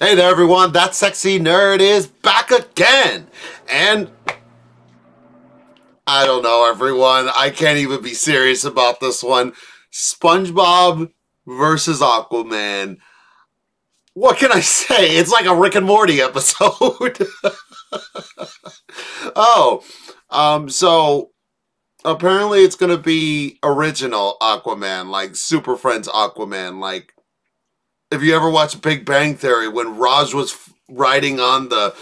Hey there, everyone. That sexy nerd is back again. And I don't know, everyone. I can't even be serious about this one. SpongeBob versus Aquaman. What can I say? It's like a Rick and Morty episode. oh, um, so apparently it's going to be original Aquaman, like Super Friends Aquaman, like if you ever watch Big Bang Theory, when Raj was riding on the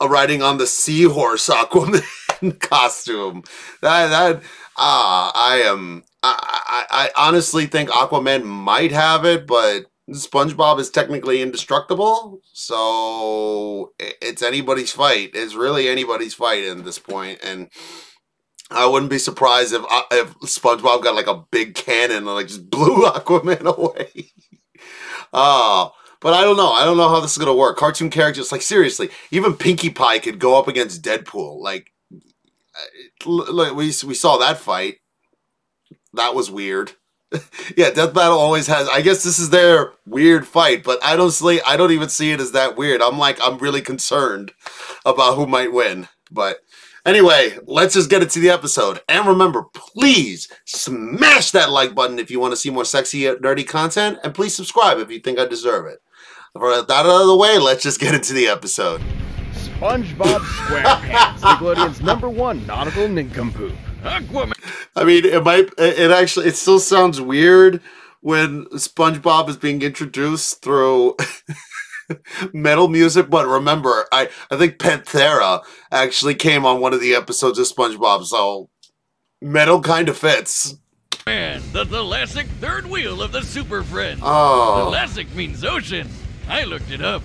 uh, riding on the seahorse Aquaman costume, that that ah, I am I, I I honestly think Aquaman might have it, but SpongeBob is technically indestructible, so it's anybody's fight. It's really anybody's fight at this point, and. I wouldn't be surprised if uh, if SpongeBob got like a big cannon and like just blew Aquaman away. Oh, but I don't know. I don't know how this is gonna work. Cartoon characters, like seriously, even Pinkie Pie could go up against Deadpool. Like, uh, look, we we saw that fight. That was weird. yeah, Death Battle always has. I guess this is their weird fight, but I don't see. I don't even see it as that weird. I'm like, I'm really concerned about who might win. But Anyway, let's just get into the episode. And remember, please smash that like button if you want to see more sexy, uh, nerdy content. And please subscribe if you think I deserve it. For that out of the way, let's just get into the episode. SpongeBob SquarePants, Nickelodeon's number one nautical nincompoop. Aquaman. I mean, it might. It actually. It still sounds weird when SpongeBob is being introduced through metal music, but remember, I, I think Pantera actually came on one of the episodes of SpongeBob, so metal kind of fits. Man, the thalassic third wheel of the Super Friend. Oh. Thalassic means ocean. I looked it up.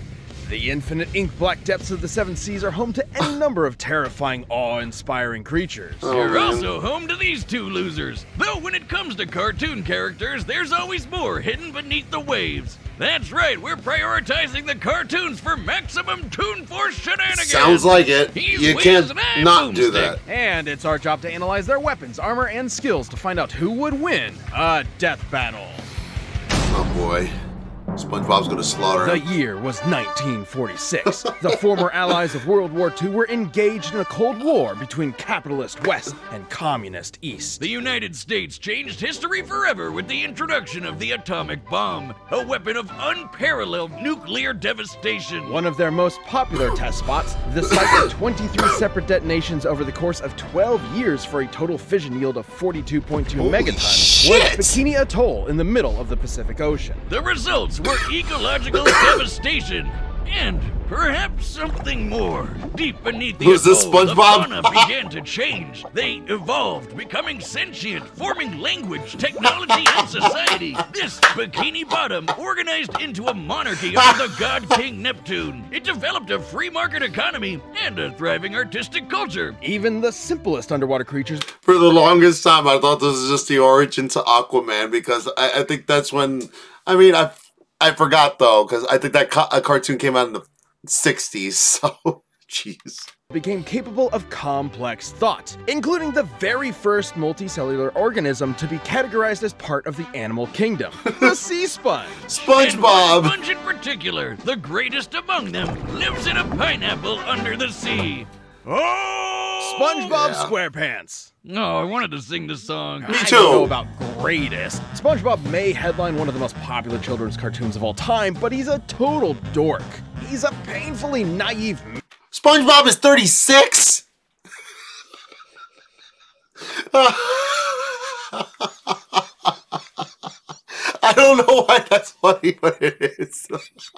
The infinite ink black depths of the seven seas are home to any ah. number of terrifying, awe inspiring creatures. Oh, You're man. also home to these two losers. Though when it comes to cartoon characters, there's always more hidden beneath the waves. That's right, we're prioritizing the cartoons for maximum Toon Force shenanigans. Sounds like it. He's you can't not do that. And it's our job to analyze their weapons, armor, and skills to find out who would win a death battle. Oh boy. SpongeBob's gonna slaughter The year was 1946. the former allies of World War II were engaged in a Cold War between capitalist West and communist East. The United States changed history forever with the introduction of the atomic bomb, a weapon of unparalleled nuclear devastation. One of their most popular test spots, the site of 23 separate detonations over the course of 12 years for a total fission yield of 42.2 megatons, was Bikini Atoll in the middle of the Pacific Ocean. The results were ecological devastation and perhaps something more. Deep beneath the Who's this SpongeBob? the fauna began to change. They evolved, becoming sentient, forming language, technology, and society. This Bikini Bottom organized into a monarchy under the god King Neptune. It developed a free market economy and a thriving artistic culture. Even the simplest underwater creatures. For the longest time, I thought this was just the origin to Aquaman because I, I think that's when. I mean, I I forgot though because I think that ca- a cartoon came out in the '60s. So, jeez. Became capable of complex thought, including the very first multicellular organism to be categorized as part of the animal kingdom, the sea sponge. SpongeBob. sponge in particular, the greatest among them, lives in a pineapple under the sea. Oh! SpongeBob yeah. SquarePants. No, oh, I wanted to sing the song. Me too. I don't know about greatest. SpongeBob may headline one of the most popular children's cartoons of all time, but he's a total dork. He's a painfully naive. SpongeBob is 36? I don't know why that's funny, but it is.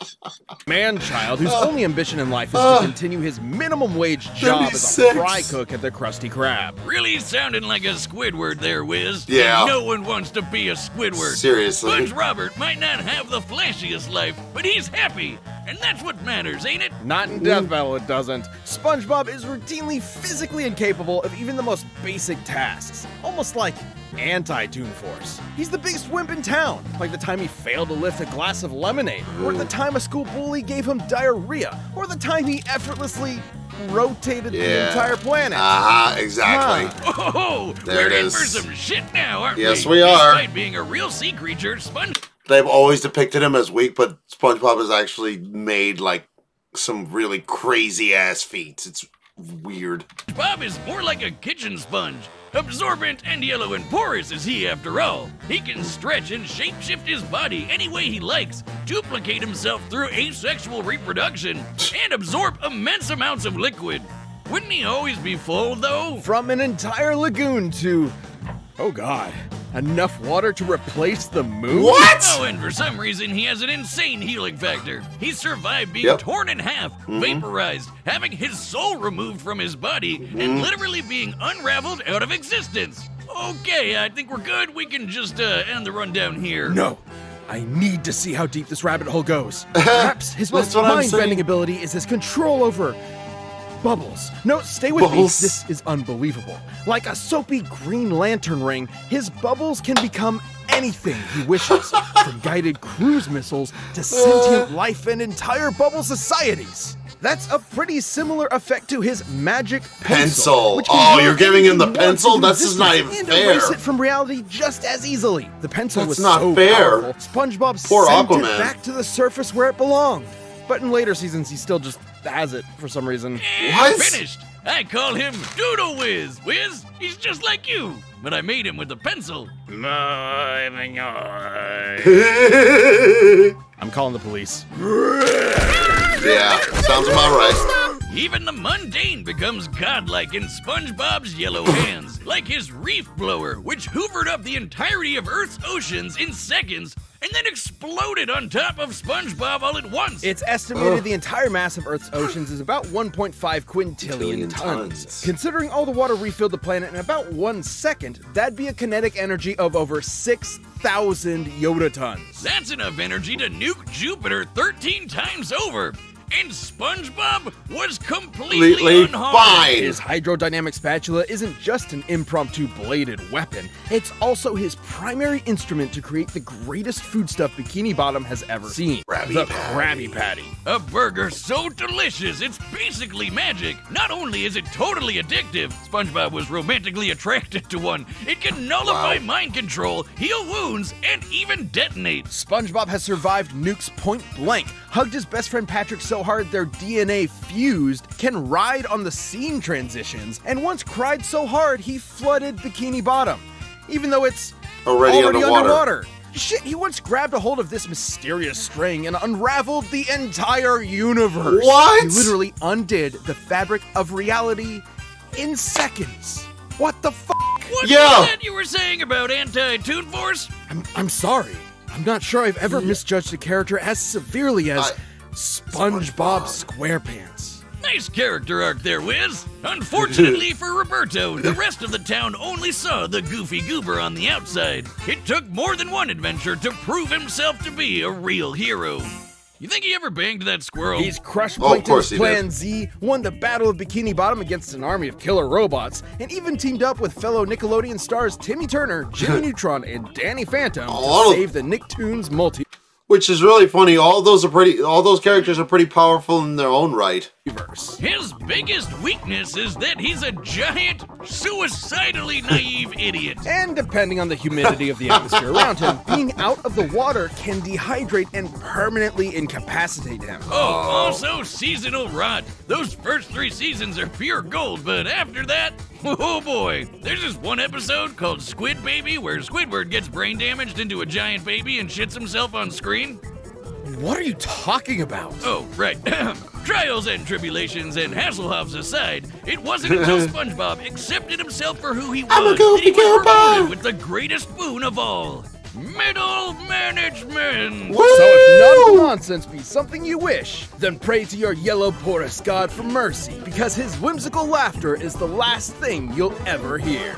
Man-child whose uh, only ambition in life is uh, to continue his minimum wage job 36. as a fry cook at the Krusty Krab. Really sounding like a Squidward there, Wiz. Yeah. And no one wants to be a Squidward. Seriously. Sponge Robert might not have the flashiest life, but he's happy. And that's what matters, ain't it? Not in Death Battle, it doesn't. SpongeBob is routinely physically incapable of even the most basic tasks. Almost like anti-Toon Force. He's the biggest wimp in town, like the time he failed to lift a glass of lemonade, or the time a school bully gave him diarrhea, or the time he effortlessly rotated yeah. the entire planet. Uh-huh, exactly. Huh. Oh, there we're it in is. for some shit now, aren't yes, we? Yes, we are. Despite being a real sea creature, Sponge they've always depicted him as weak, but SpongeBob has actually made like some really crazy ass feats. It's weird. Bob is more like a kitchen sponge. Absorbent and yellow and porous is he after all. He can stretch and shapeshift his body any way he likes, duplicate himself through asexual reproduction, and absorb immense amounts of liquid. Wouldn't he always be full, though? From an entire lagoon to. Oh god. Enough water to replace the moon? What? Oh, and for some reason, he has an insane healing factor. He survived being Yep. torn in half, vaporized, having his soul removed from his body, and literally being unraveled out of existence. Okay, I think we're good. We can just uh, end the rundown here. No. I need to see how deep this rabbit hole goes. Perhaps his most That's what I'm mind bending ability is his control over bubbles. No, stay with Bubbles. me. This is unbelievable. Like a soapy green lantern ring, his bubbles can become anything he wishes, from guided cruise missiles to sentient life and entire bubble societies. That's a pretty similar effect to his magic pencil. Pencil. Oh, you're giving him the anything he wants pencil? That's just not even and erase fair. it from reality just as easily. The pencil That's was not so fair. powerful, SpongeBob Poor sent Aquaman. it back to the surface where it belonged. But in later seasons, he still just has it for some reason. And What? Finished. I call him Doodle Whiz. Whiz, he's just like you, but I made him with a pencil. I'm calling the police. yeah, sounds about right. Even the mundane becomes godlike in SpongeBob's yellow hands, like his reef blower, which hoovered up the entirety of Earth's oceans in seconds and then exploded on top of SpongeBob all at once. It's estimated Ugh. the entire mass of Earth's oceans is about 1.5 quintillion Billion tons. tons. Considering all the water refilled the planet in about one second, that'd be a kinetic energy of over 6,000 yottatons. That's enough energy to nuke Jupiter 13 times over. And SpongeBob was completely Completely unharmed. fine. His hydrodynamic spatula isn't just an impromptu bladed weapon, it's also his primary instrument to create the greatest foodstuff Bikini Bottom has ever seen Krabby the Patty. Krabby Patty. A burger so delicious, it's basically magic. Not only is it totally addictive, SpongeBob was romantically attracted to one. It can nullify Wow. mind control, heal wounds, and even detonate. SpongeBob has survived nukes point blank, hugged his best friend Patrick so hard their DNA fused, can ride on the scene transitions, and once cried so hard he flooded Bikini Bottom. Even though it's Already, already underwater. underwater. Shit, he once grabbed a hold of this mysterious string and unraveled the entire universe. What? He literally undid the fabric of reality in seconds. What the fuck? What Yeah. was that you were saying about anti-Toon Force? I'm, I'm sorry. I'm not sure I've ever misjudged a character as severely as I- SpongeBob SquarePants. Nice character arc there, Wiz. Unfortunately for Roberto, the rest of the town only saw the goofy goober on the outside. It took more than one adventure to prove himself to be a real hero. You think he ever banged that squirrel? He's crushed Oh, Plankton's he Plan did. Z, won the Battle of Bikini Bottom against an army of killer robots, and even teamed up with fellow Nickelodeon stars Timmy Turner, Jimmy Neutron, and Danny Phantom oh, All to of- save the Nicktoons multiverse. Which is really funny. All those are pretty. All those characters are pretty powerful in their own right. His biggest weakness is that he's a giant, suicidally naive idiot. And depending on the humidity of the atmosphere around him, being out of the water can dehydrate and permanently incapacitate him. Oh, also seasonal rot. Those first three seasons are pure gold, but after that, oh boy. There's this one episode called Squid Baby where Squidward gets brain damaged into a giant baby and shits himself on screen. What are you talking about? Oh, right. Trials and tribulations and Hasselhoffs aside, it wasn't until SpongeBob accepted himself for who he was I'm a that he was rewarded with the greatest boon of all. Middle management. So if none of the nonsense be something you wish, then pray to your yellow porous god for mercy, because his whimsical laughter is the last thing you'll ever hear.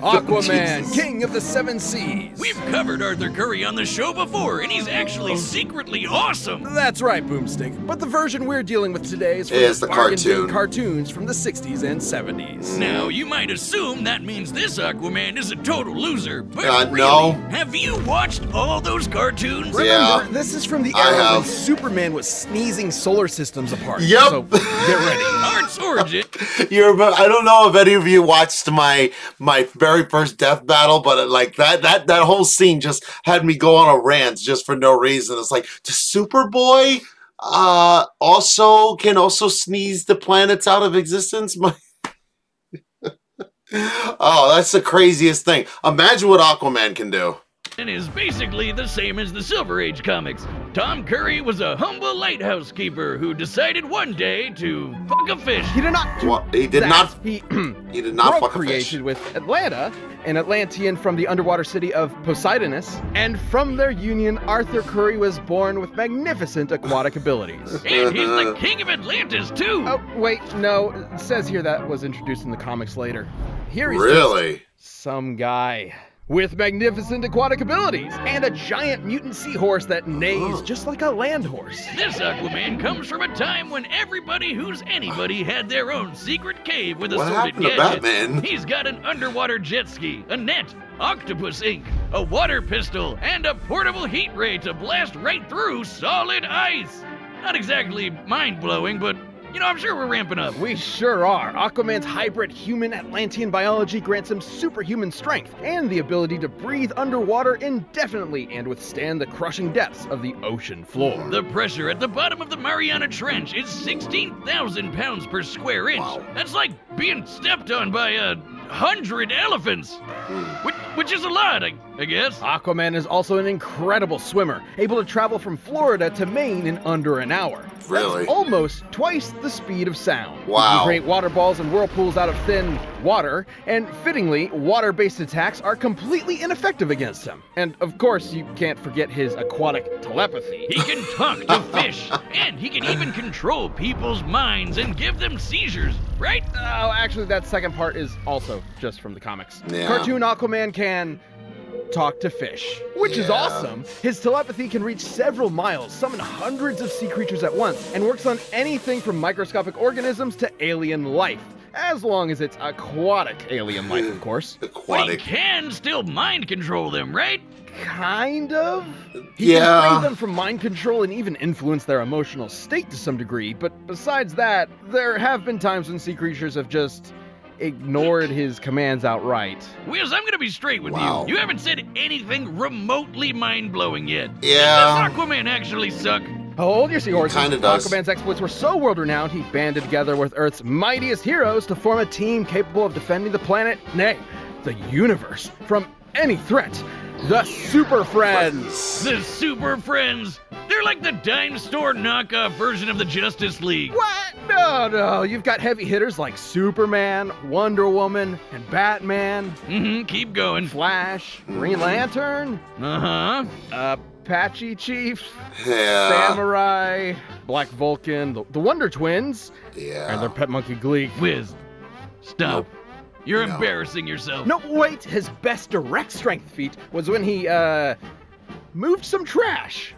Aquaman, king of the seven seas. We've covered Arthur Curry on the show before, and he's actually secretly awesome. That's right, Boomstick. But the version we're dealing with today is from Is the bargain cartoon. cartoons from the 60s and 70s. Now, you might assume that means this Aquaman is a total loser, but Uh, really, no. have you watched all those cartoons? Remember, Yeah. this is from the era when. Superman was sneezing solar systems apart. Yep. So get ready. Art's origin You're. I don't know if any of you watched my my very first death battle, but it, like that that that whole scene just had me go on a rant just for no reason. It's like the Superboy uh also can also sneeze the planets out of existence. My oh, that's the craziest thing. Imagine what Aquaman can do. And is basically the same as the Silver Age comics. Tom Curry was a humble lighthouse keeper who decided one day to fuck a fish. He did not do Well, he did that. not. He He did not fuck a procreated fish. with Atlanna, an Atlantean from the underwater city of Poseidonis, and from their union, Arthur Curry was born with magnificent aquatic abilities. And he's the king of Atlantis, too. Oh, wait, no. It says here that was introduced in the comics later. Here he's just Really? some guy with magnificent aquatic abilities and a giant mutant seahorse that neighs just like a land horse. This Aquaman comes from a time when everybody who's anybody had their own secret cave with What assorted happened to gadgets. Batman? He's got an underwater jet ski, a net, octopus ink, a water pistol, and a portable heat ray to blast right through solid ice. Not exactly mind blowing, but you know, I'm sure we're ramping up. We sure are. Aquaman's hybrid human Atlantean biology grants him superhuman strength and the ability to breathe underwater indefinitely and withstand the crushing depths of the ocean floor. The pressure at the bottom of the Mariana Trench is 16,000 pounds per square inch. Wow. That's like being stepped on by a hundred elephants. Hmm. Which, which is a lot, I, I guess. Aquaman is also an incredible swimmer, able to travel from Florida to Maine in under an hour. That's Really? almost twice the speed of sound. He Wow. can create water balls and whirlpools out of thin water, and fittingly, water-based attacks are completely ineffective against him. And of course, you can't forget his aquatic telepathy. He can talk to fish, and he can even control people's minds and give them seizures, right? Oh, actually, that second part is also just from the comics. Yeah. Cartoon Aquaman can talk to fish, which is awesome. His telepathy can reach several miles, summon hundreds of sea creatures at once, and works on anything from microscopic organisms to alien life. As long as it's aquatic alien life, of course. But he can still mind control them, right? Kind of. He Yeah. can free them from mind control and even influence their emotional state to some degree, but besides that, there have been times when sea creatures have just ignored his commands outright. Wiz, I'm gonna be straight with Wow. you. You haven't said anything remotely mind blowing yet. Yeah. Does Aquaman actually suck? Hold your seahorses. Kinda does. Aquaman's exploits were so world renowned, he banded together with Earth's mightiest heroes to form a team capable of defending the planet, nay, the universe, from any threat. The Super Friends. The Super Friends. They're like the dime store knockoff version of the Justice League. What? No, no. You've got heavy hitters like Superman, Wonder Woman, and Batman, Mm-hmm. Keep going. Flash, Green Lantern, Uh-huh. Apache Chief, Yeah. Samurai, Black Vulcan, the, the Wonder Twins, yeah. and their pet monkey Gleek. Wiz, stop. You're No. embarrassing yourself. No, wait, his best direct strength feat was when he, uh, moved some trash.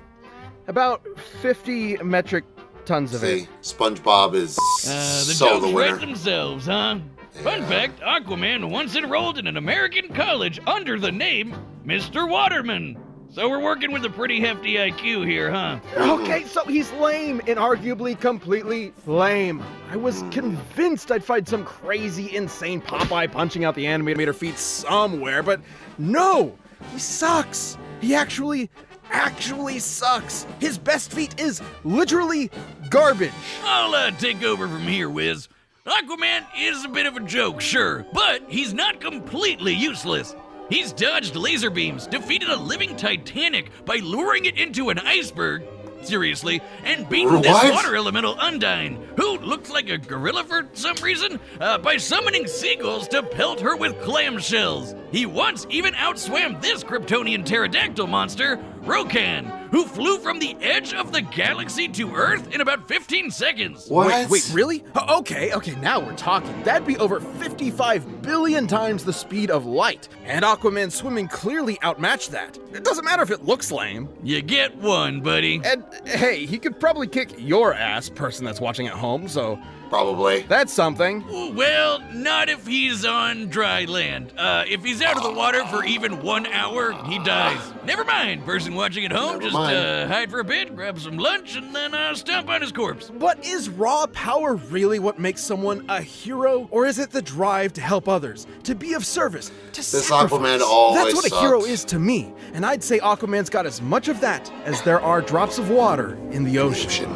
About 50 metric tons of See, it. SpongeBob is Uh, the so jokes the write winner. themselves, huh? Fun fact, Aquaman once enrolled in an American college under the name Mr. Waterman. So we're working with a pretty hefty IQ here, huh? Okay, so he's lame and arguably completely lame. I was convinced I'd find some crazy, insane Popeye punching out the animator feet somewhere, but no! He sucks! He actually, actually sucks! His best feat is literally garbage! I'll uh, take over from here, Wiz. Aquaman is a bit of a joke, sure, but he's not completely useless. He's dodged laser beams, defeated a living Titanic by luring it into an iceberg. Seriously, and beaten this water elemental Undine, who looked like a gorilla for some reason, uh, by summoning seagulls to pelt her with clamshells. He once even outswam this Kryptonian pterodactyl monster, Rokan, who flew from the edge of the galaxy to Earth in about 15 seconds. What? Wait, wait, really? Okay, okay, now we're talking. That'd be over 55 billion times the speed of light. And Aquaman swimming clearly outmatched that. It doesn't matter if it looks lame. You get one, buddy. And hey, he could probably kick your ass, person that's watching at home, so Probably. that's something. Well, not if he's on dry land. Uh, if he's out of the water for even one hour, he dies. Never mind, person watching at home, Never just mind. uh, hide for a bit, grab some lunch, and then uh, stomp on his corpse. But is raw power really what makes someone a hero? Or is it the drive to help others, to be of service, to This sacrifice. Aquaman always That's what a hero is to me, and I'd say Aquaman's got as much of that as there are drops of water in the ocean.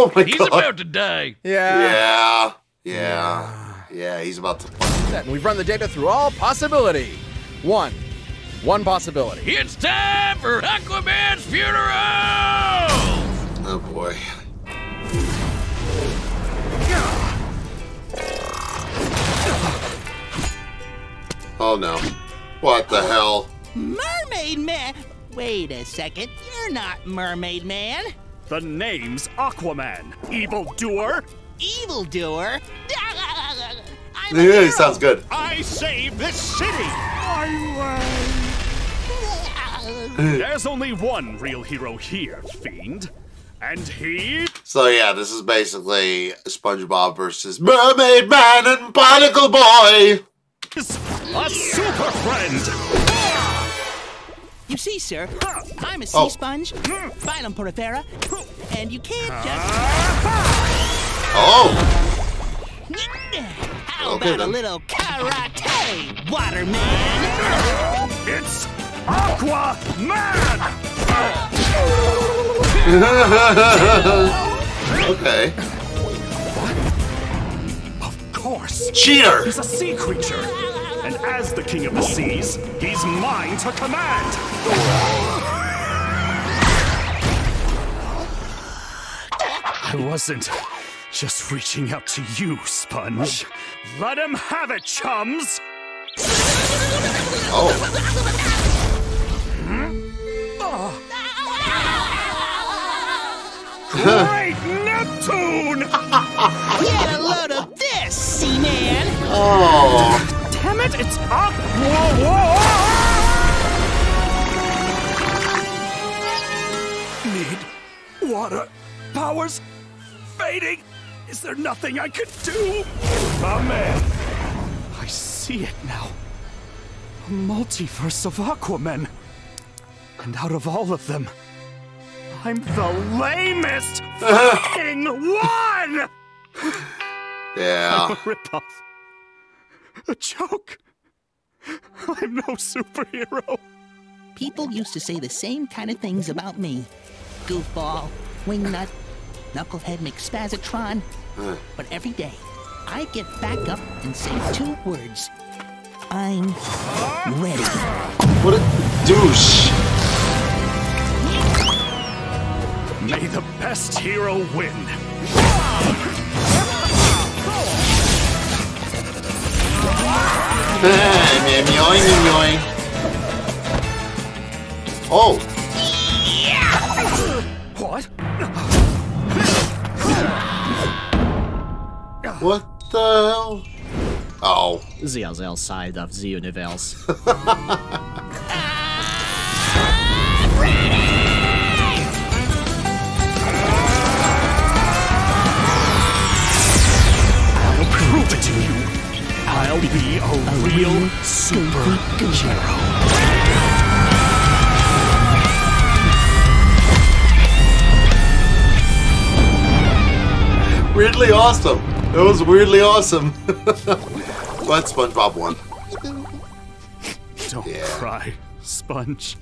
Oh my He's god. about to die. yeah. Yeah. Yeah, Yeah, he's about to. And we've run the data through all possibility. One. One possibility. It's time for Aquaman's funeral! Oh boy. Oh no. What the hell? Mermaid Man? Wait a second, you're not Mermaid Man. The name's Aquaman, evildoer. Evildoer? I'm a Yeah, he hero. sounds good. I saved this city. There's only one real hero here, fiend, and he So yeah, this is basically SpongeBob versus Mermaid Man and Barnacle Boy. is a super friend. You see, sir, I'm a sea Oh. sponge, phylum porifera, and you can't just. Oh, How Okay, about a little karate, Waterman? It's Aquaman. okay. Of course, Cheater. he's a sea creature, and as the king of the seas, he's mine to command. I wasn't just reaching out to you, Sponge. Let him have it, chums. Oh, Great Neptune! Get a load of this, Seaman! oh. Damn it, it's Aqua! Need water powers fading. Is there nothing I could do? Amen. I see it now. A multiverse of Aquaman. And out of all of them, I'm the lamest fucking one! Yeah. ripoff. A joke. I'm no superhero. People used to say the same kind of things about me. Goofball, wingnut, knucklehead McSpazatron. But every day, I get back up and say two words. I'm ready. What a douche. May the best hero win. Hey, meoing, meoing. Oh, What? what the hell? Oh, the other side of the universe. I'll be a, real superhero. weirdly awesome. It was weirdly awesome. but SpongeBob won. Don't Yeah. cry, Sponge.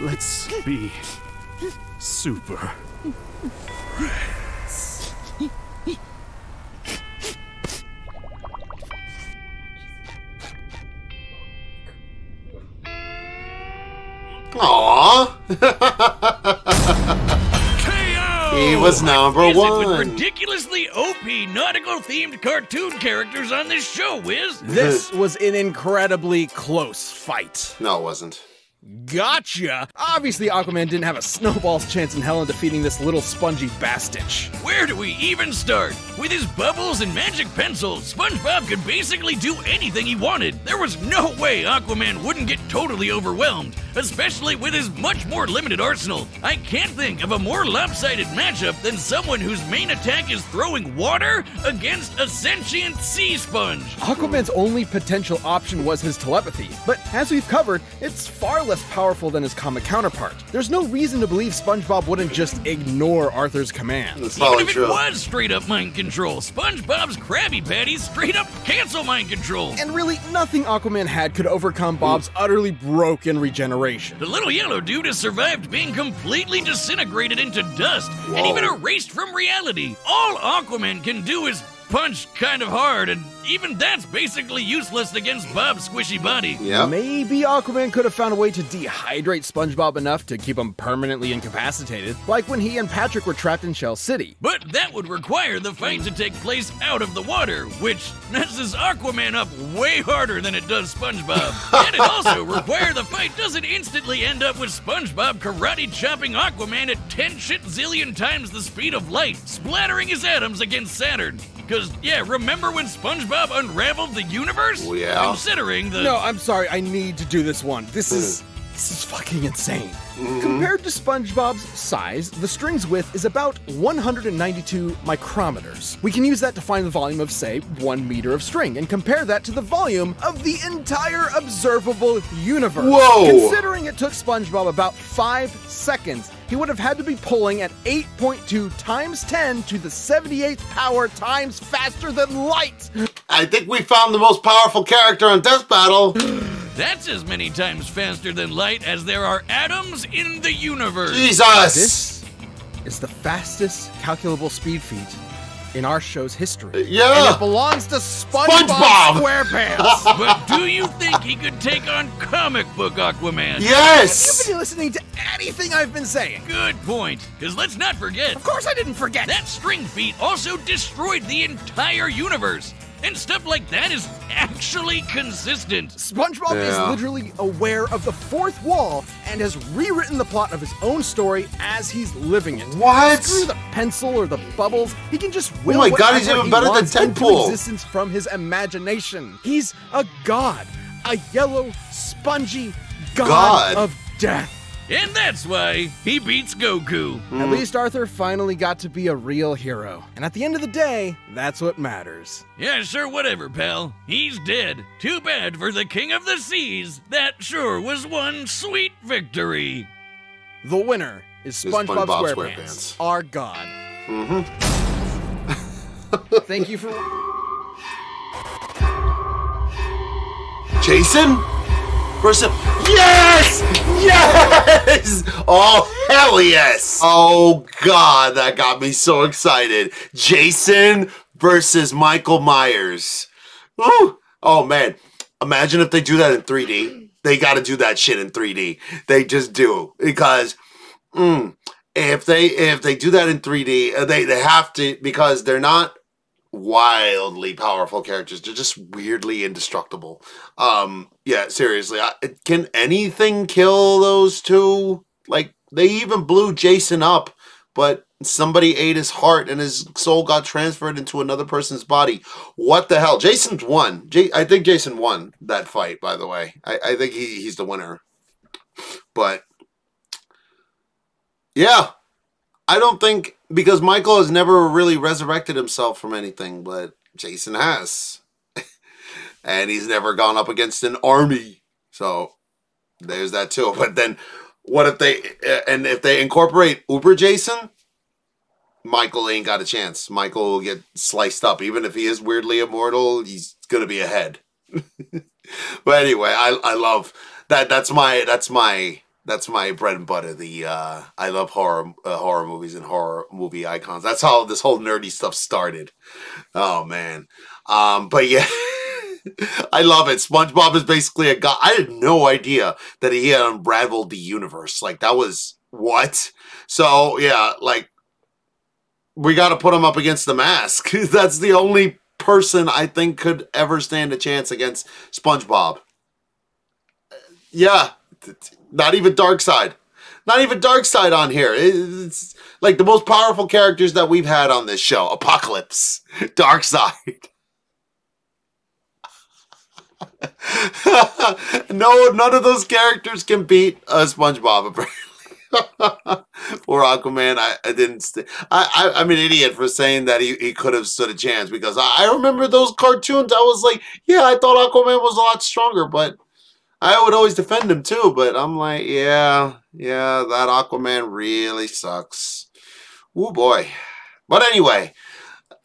Let's be super. Was number Is it one. with ridiculously OP nautical themed cartoon characters on this show, Wiz? This was an incredibly close fight. no, it wasn't. Gotcha! Obviously, Aquaman didn't have a snowball's chance in hell in defeating this little spongy bastich. Where do we even start? With his bubbles and magic pencils, SpongeBob could basically do anything he wanted. There was no way Aquaman wouldn't get totally overwhelmed, especially with his much more limited arsenal. I can't think of a more lopsided matchup than someone whose main attack is throwing water against a sentient sea sponge. Aquaman's only potential option was his telepathy, but as we've covered, it's far less less powerful than his comic counterpart. There's no reason to believe SpongeBob wouldn't just ignore Arthur's commands. That's Even probably if true. it was straight up mind control, SpongeBob's Krabby Patties straight up cancel mind control. And really, nothing Aquaman had could overcome Bob's utterly broken regeneration. The little yellow dude has survived being completely disintegrated into dust and even erased from reality. All Aquaman can do is punch kind of hard, and even that's basically useless against Bob's squishy body. Yeah. Maybe Aquaman could have found a way to dehydrate SpongeBob enough to keep him permanently incapacitated, like when he and Patrick were trapped in Shell City. But that would require the fight to take place out of the water, which messes Aquaman up way harder than it does SpongeBob. and it also require the fight doesn't instantly end up with SpongeBob karate chopping Aquaman at 10 shit zillion times the speed of light, splattering his atoms against Saturn. Cause yeah, remember when SpongeBob unraveled the universe? Oh, yeah. Considering the No, I'm sorry, I need to do this one. This is. Mm. This is fucking insane. Mm-hmm. Compared to SpongeBob's size, the string's width is about 192 micrometers. We can use that to find the volume of, say, one meter of string, and compare that to the volume of the entire observable universe. Whoa! Considering it took SpongeBob about five seconds, he would have had to be pulling at 8.2 times 10 to the 78th power times faster than light. I think we found the most powerful character on Death Battle. that's as many times faster than light as there are atoms in the universe. Jesus. This is the fastest calculable speed feat in our show's history. Yeah. And it belongs to SpongeBob, SpongeBob. SquarePants. but do you think he could take on comic book Aquaman? Yes. You've been listening to anything I've been saying. Good point. Because let's not forget, Of course I didn't forget. that string feat also destroyed the entire universe. And stuff like that is actually consistent. SpongeBob Yeah. is literally aware of the fourth wall and has rewritten the plot of his own story as he's living it. What? Screw the pencil or the bubbles. He can just oh will my God, he's whatever even he better than wants into Deadpool. existence from his imagination. He's a god, a yellow, spongy god, God. of death. And that's why he beats Goku. At least Arthur finally got to be a real hero. And at the end of the day, that's what matters. Yeah, sure, whatever, pal. He's dead. Too bad for the King of the Seas. That sure was one sweet victory. The winner is Is SpongeBob, SpongeBob SquarePants, SquarePants. our god. Mm-hmm. Thank you for. Jason? Versus. Yes! Yes! Oh, hell yes! Oh, God, that got me so excited. Jason versus Michael Myers. Woo! Oh, man. Imagine if they do that in 3D. They got to do that shit in 3D. They just do. Because. Mm, if they if they do that in 3D, uh, they they have to because they're not wildly powerful characters. They're just weirdly indestructible. Um, yeah, seriously, I, can anything kill those two? Like they even blew Jason up, but somebody ate his heart and his soul got transferred into another person's body. What the hell? Jason's won. J- I think Jason won that fight. By the way, I, I think he, he's the winner. But yeah, I don't think because Michael has never really resurrected himself from anything, but Jason has. and he's never gone up against an army. So there's that too. But then what if they uh, and if they incorporate Uber Jason, Michael ain't got a chance. Michael will get sliced up. Even if he is weirdly immortal, he's gonna be ahead. but anyway, I I love that that's my that's my that's my bread and butter. The uh, I love horror uh, horror movies and horror movie icons. That's how this whole nerdy stuff started. Oh man, um, but yeah, I love it. SpongeBob is basically a guy. I had no idea that he had unraveled the universe. Like that was what. So yeah, like we got to put him up against the mask. That's the only person I think could ever stand a chance against SpongeBob. Yeah, not even Darkseid. Not even Darkseid on here. It's like the most powerful characters that we've had on this show. Apocalypse, Darkseid. no, none of those characters can beat uh, SpongeBob. Apparently, poor Aquaman. I, I didn't. St- I, I I'm an idiot for saying that he, he could have stood a chance because I, I remember those cartoons. I was like, yeah, I thought Aquaman was a lot stronger, but I would always defend him too, but I'm like, yeah, yeah, that Aquaman really sucks. Oh boy. But anyway,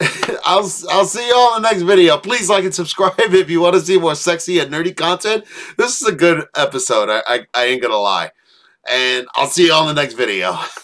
I'll I'll see you all in the next video. Please like and subscribe if you want to see more sexy and nerdy content. This is a good episode. I I, I ain't gonna lie. And I'll see you all in the next video.